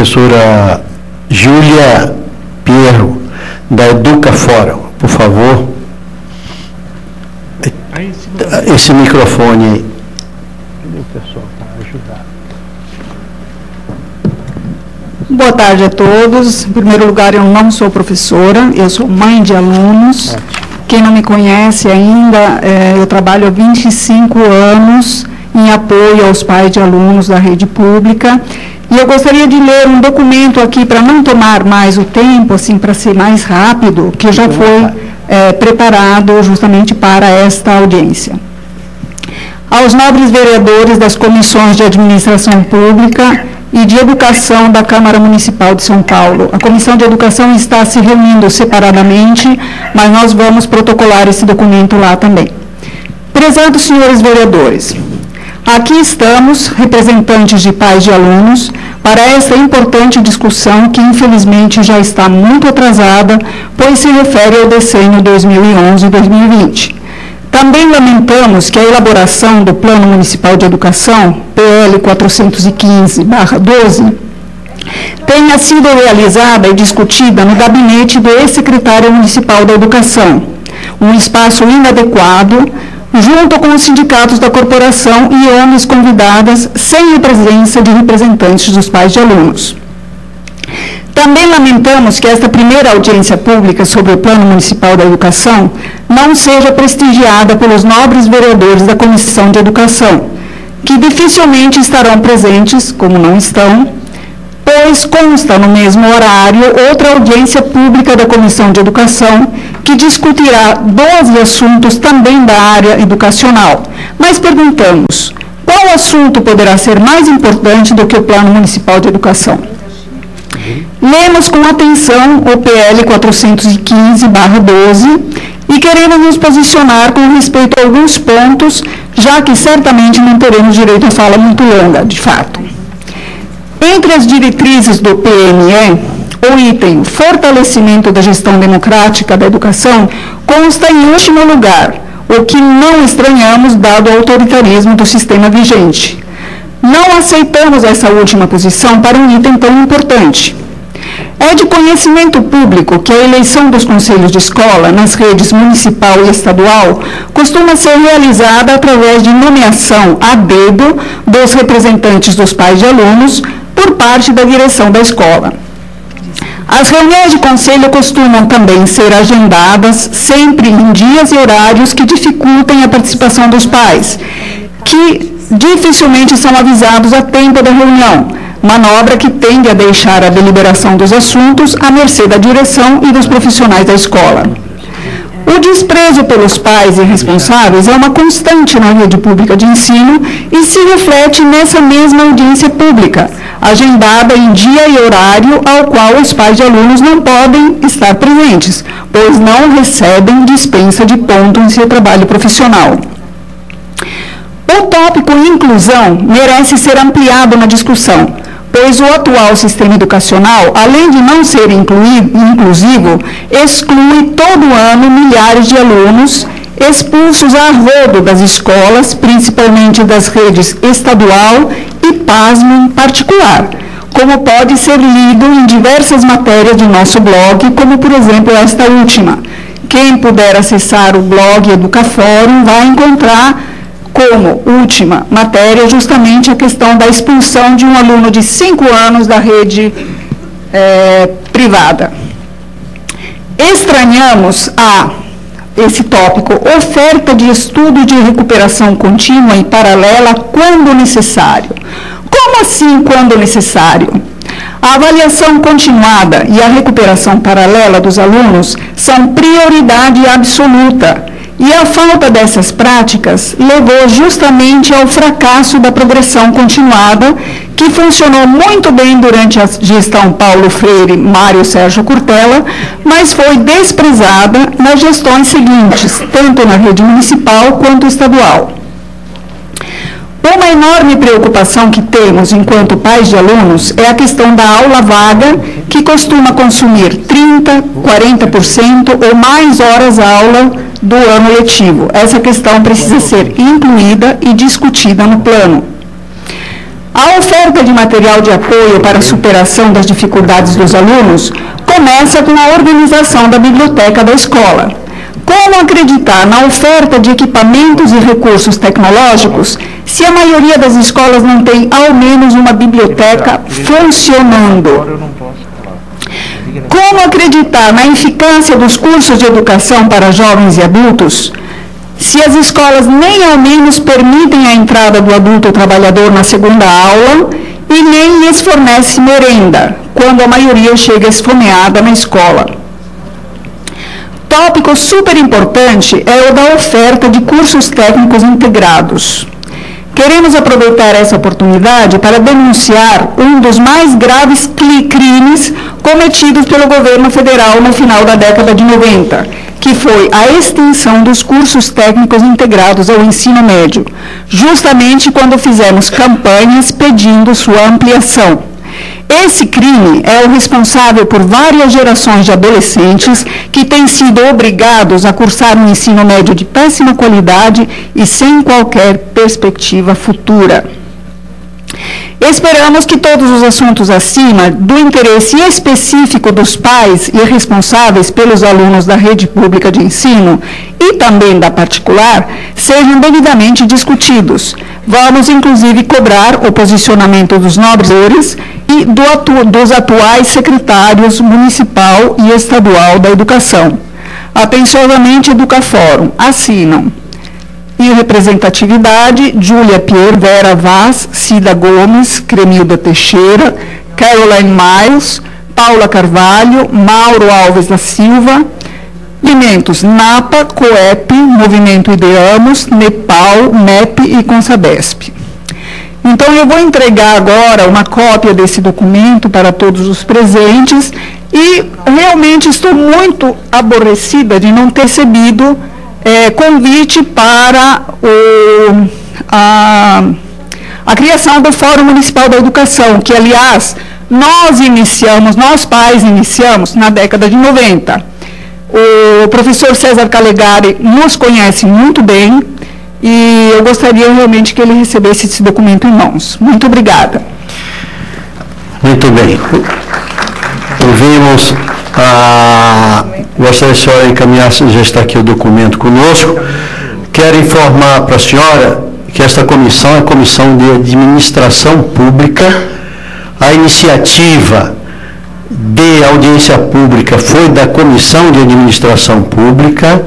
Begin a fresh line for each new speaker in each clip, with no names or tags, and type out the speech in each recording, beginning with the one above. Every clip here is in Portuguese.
professora Júlia Pierro, da Educa Fórum, por favor. Esse microfone aí. Cadê o pessoal para ajudar?
Boa tarde a todos. Em primeiro lugar, eu não sou professora, eu sou mãe de alunos. Quem não me conhece ainda, é, eu trabalho há 25 anos em apoio aos pais de alunos da rede pública. E eu gostaria de ler um documento aqui para não tomar mais o tempo, assim, para ser mais rápido, que já foi é, preparado justamente para esta audiência. Aos nobres vereadores das comissões de administração pública e de Educação da Câmara Municipal de São Paulo. A Comissão de Educação está se reunindo separadamente, mas nós vamos protocolar esse documento lá também. Prezados senhores vereadores, aqui estamos, representantes de pais de alunos, para esta importante discussão que infelizmente já está muito atrasada, pois se refere ao decênio 2011-2020. Também lamentamos que a elaboração do Plano Municipal de Educação, PL 415-12, tenha sido realizada e discutida no gabinete do ex-secretário municipal da Educação, um espaço inadequado, junto com os sindicatos da corporação e ONGs convidadas, sem a presença de representantes dos pais de alunos. Também lamentamos que esta primeira audiência pública sobre o Plano Municipal da Educação não seja prestigiada pelos nobres vereadores da Comissão de Educação, que dificilmente estarão presentes, como não estão, pois consta no mesmo horário outra audiência pública da Comissão de Educação, que discutirá 12 assuntos também da área educacional. Mas perguntamos, qual assunto poderá ser mais importante do que o Plano Municipal de Educação? Lemos com atenção o PL 415-12 e queremos nos posicionar com respeito a alguns pontos, já que certamente não teremos direito a fala muito longa, de fato. Entre as diretrizes do PME, o item fortalecimento da gestão democrática da educação consta em último lugar, o que não estranhamos dado o autoritarismo do sistema vigente. Não aceitamos essa última posição para um item tão importante. É de conhecimento público que a eleição dos conselhos de escola nas redes municipal e estadual costuma ser realizada através de nomeação a dedo dos representantes dos pais de alunos por parte da direção da escola. As reuniões de conselho costumam também ser agendadas sempre em dias e horários que dificultem a participação dos pais, que dificilmente são avisados a tempo da reunião, manobra que tende a deixar a deliberação dos assuntos à mercê da direção e dos profissionais da escola. O desprezo pelos pais e responsáveis é uma constante na rede pública de ensino e se reflete nessa mesma audiência pública, agendada em dia e horário ao qual os pais de alunos não podem estar presentes, pois não recebem dispensa de ponto em seu trabalho profissional. O tópico inclusão merece ser ampliado na discussão, pois o atual sistema educacional, além de não ser inclusivo, exclui todo ano milhares de alunos expulsos a rodo das escolas, principalmente das redes estadual e, pasmo, em particular, como pode ser lido em diversas matérias de nosso blog, como, por exemplo, esta última. Quem puder acessar o blog Educafórum vai encontrar como última matéria justamente a questão da expulsão de um aluno de cinco anos da rede é, privada. Estranhamos a esse tópico, oferta de estudo de recuperação contínua e paralela quando necessário. Como assim quando necessário? A avaliação continuada e a recuperação paralela dos alunos são prioridade absoluta e a falta dessas práticas levou justamente ao fracasso da progressão continuada, que funcionou muito bem durante a gestão Paulo Freire, Mário Sérgio Curtella, mas foi desprezada nas gestões seguintes, tanto na rede municipal quanto estadual. Uma enorme preocupação que temos enquanto pais de alunos é a questão da aula vaga, que costuma consumir 30%, 40% ou mais horas aula do ano letivo. Essa questão precisa ser incluída e discutida no plano. A oferta de material de apoio para a superação das dificuldades dos alunos começa com a organização da biblioteca da escola. Como acreditar na oferta de equipamentos e recursos tecnológicos se a maioria das escolas não tem ao menos uma biblioteca funcionando? Como acreditar na eficácia dos cursos de educação para jovens e adultos se as escolas nem ao menos permitem a entrada do adulto trabalhador na segunda aula e nem lhes fornece merenda, quando a maioria chega esfomeada na escola? Tópico super importante é o da oferta de cursos técnicos integrados. Queremos aproveitar essa oportunidade para denunciar um dos mais graves crimes cometidos pelo governo federal no final da década de 90, que foi a extensão dos cursos técnicos integrados ao ensino médio, justamente quando fizemos campanhas pedindo sua ampliação. Esse crime é o responsável por várias gerações de adolescentes que têm sido obrigados a cursar um ensino médio de péssima qualidade e sem qualquer perspectiva futura. Esperamos que todos os assuntos acima, do interesse específico dos pais e responsáveis pelos alunos da rede pública de ensino e também da particular, sejam devidamente discutidos. Vamos, inclusive, cobrar o posicionamento dos nobres e do atu dos atuais secretários municipal e estadual da educação. Atenciosamente, Educafórum. Assinam e representatividade, Júlia Pierre, Vera Vaz, Cida Gomes, Cremilda Teixeira, Caroline Miles, Paula Carvalho, Mauro Alves da Silva, Alimentos NAPA, COEP, Movimento Ideamos, Nepal, MEP e Consabesp. Então, eu vou entregar agora uma cópia desse documento para todos os presentes e realmente estou muito aborrecida de não ter recebido é, convite para o, a, a criação do Fórum Municipal da Educação, que, aliás, nós iniciamos, nós pais iniciamos na década de 90. O professor César Calegari nos conhece muito bem e eu gostaria realmente que ele recebesse esse documento em mãos. Muito obrigada.
Muito bem. Ouvimos a Gostaria que a senhora encaminhasse, já está aqui o documento conosco. Quero informar para a senhora que esta comissão é a Comissão de Administração Pública. A iniciativa de audiência pública foi da Comissão de Administração Pública.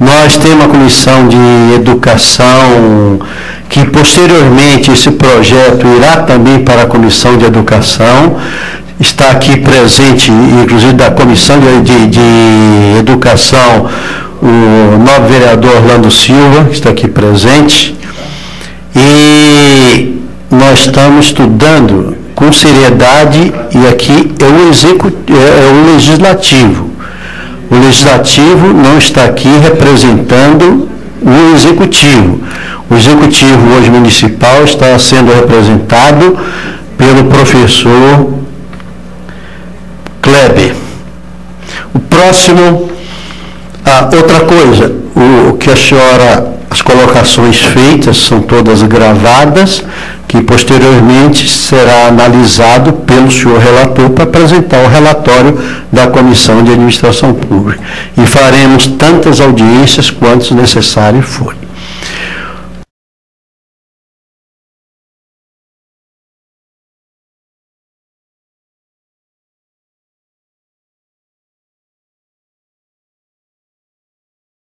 Nós temos a Comissão de Educação, que posteriormente esse projeto irá também para a Comissão de Educação está aqui presente, inclusive da Comissão de, de, de Educação, o novo vereador Orlando Silva, que está aqui presente. E nós estamos estudando com seriedade, e aqui é o, execu, é, é o legislativo. O legislativo não está aqui representando o executivo. O executivo hoje municipal está sendo representado pelo professor Kleber. O próximo, ah, outra coisa, o, que a senhora, as colocações feitas são todas gravadas, que posteriormente será analisado pelo senhor relator para apresentar o relatório da Comissão de Administração Pública. E faremos tantas audiências quanto necessário for.